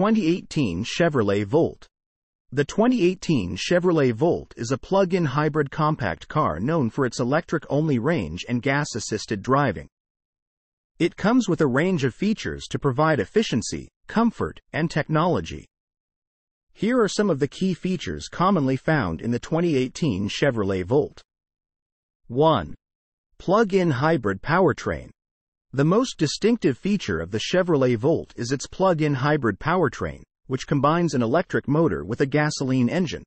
2018 Chevrolet Volt. The 2018 Chevrolet Volt is a plug-in hybrid compact car known for its electric-only range and gas-assisted driving. It comes with a range of features to provide efficiency, comfort, and technology. Here are some of the key features commonly found in the 2018 Chevrolet Volt. 1. Plug-in hybrid powertrain. The most distinctive feature of the Chevrolet Volt is its plug-in hybrid powertrain, which combines an electric motor with a gasoline engine.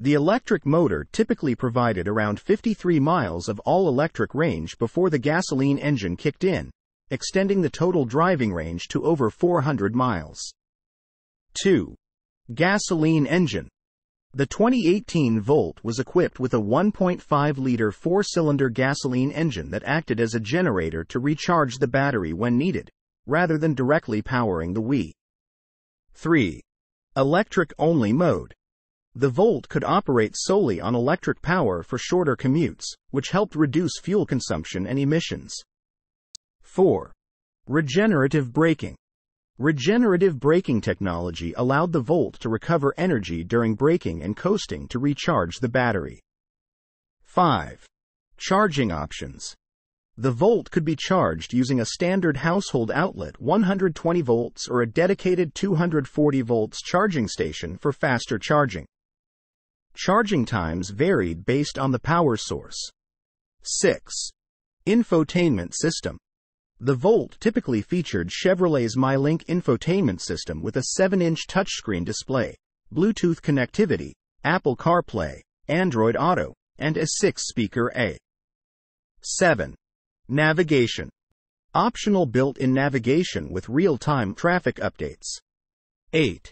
The electric motor typically provided around 53 miles of all-electric range before the gasoline engine kicked in, extending the total driving range to over 400 miles. 2. Gasoline engine. The 2018 Volt was equipped with a 1.5-liter four-cylinder gasoline engine that acted as a generator to recharge the battery when needed, rather than directly powering the Wii. 3. Electric only mode. The Volt could operate solely on electric power for shorter commutes, which helped reduce fuel consumption and emissions. 4. Regenerative braking. Regenerative braking technology allowed the Volt to recover energy during braking and coasting to recharge the battery. 5. Charging options. The Volt could be charged using a standard household outlet 120 volts or a dedicated 240 volts charging station for faster charging. Charging times varied based on the power source. 6. Infotainment system. The Volt typically featured Chevrolet's MyLink infotainment system with a 7-inch touchscreen display, Bluetooth connectivity, Apple CarPlay, Android Auto, and a 6-speaker A. 7. Navigation. Optional built-in navigation with real-time traffic updates. 8.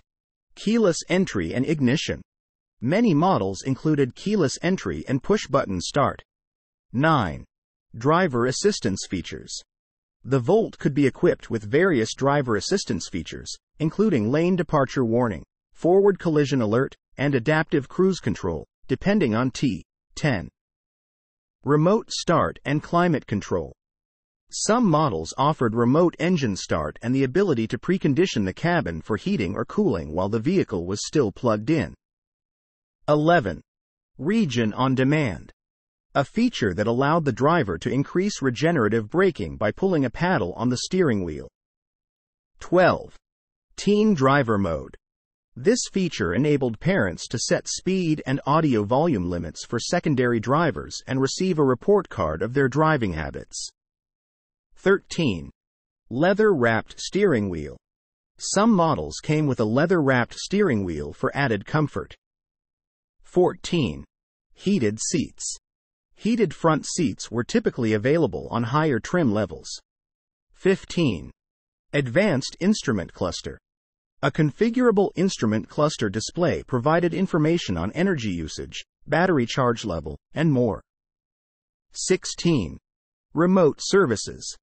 Keyless entry and ignition. Many models included keyless entry and push-button start. 9. Driver assistance features. The Volt could be equipped with various driver assistance features, including lane departure warning, forward collision alert, and adaptive cruise control, depending on T10. Remote start and climate control. Some models offered remote engine start and the ability to precondition the cabin for heating or cooling while the vehicle was still plugged in. 11. Regen on demand. A feature that allowed the driver to increase regenerative braking by pulling a paddle on the steering wheel. 12. Teen Driver Mode. This feature enabled parents to set speed and audio volume limits for secondary drivers and receive a report card of their driving habits. 13. Leather wrapped steering wheel. Some models came with a leather wrapped steering wheel for added comfort. 14. Heated seats. Heated front seats were typically available on higher trim levels. 15. Advanced Instrument Cluster. A configurable instrument cluster display provided information on energy usage, battery charge level, and more. 16. Remote services.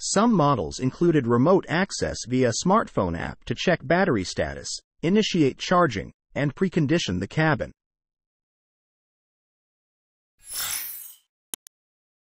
Some models included remote access via smartphone app to check battery status, initiate charging, and precondition the cabin.